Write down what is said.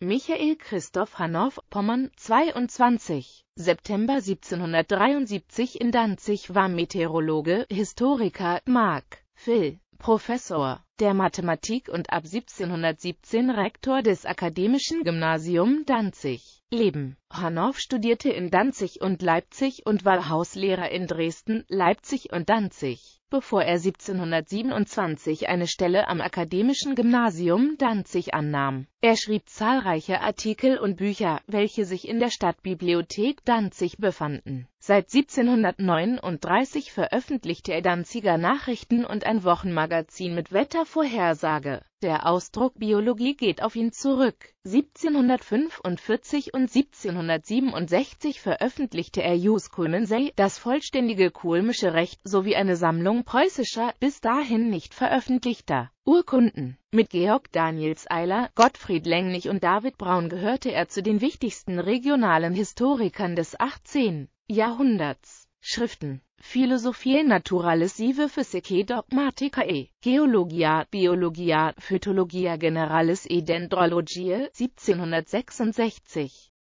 Michael Christoph Hanow, Pommern, 22. September 1773 in Danzig war Meteorologe, Historiker, Mark Phil, Professor der Mathematik und ab 1717 Rektor des Akademischen Gymnasium Danzig. Leben Hanow studierte in Danzig und Leipzig und war Hauslehrer in Dresden, Leipzig und Danzig, bevor er 1727 eine Stelle am Akademischen Gymnasium Danzig annahm. Er schrieb zahlreiche Artikel und Bücher, welche sich in der Stadtbibliothek Danzig befanden. Seit 1739 veröffentlichte er Danziger Nachrichten und ein Wochenmagazin mit Wettervorhersage. Der Ausdruck Biologie geht auf ihn zurück. 1745 und 1767 veröffentlichte er Jus Culmensey, das vollständige kulmische Recht, sowie eine Sammlung preußischer, bis dahin nicht veröffentlichter Urkunden. Mit Georg Danielseiler, Gottfried Länglich und David Braun gehörte er zu den wichtigsten regionalen Historikern des 18. Jahrhunderts. Schriften Philosophiae Naturalissive Physicae Dogmaticae, Geologia, Biologia, Phytologia Generalis e Dendrologiae, 1766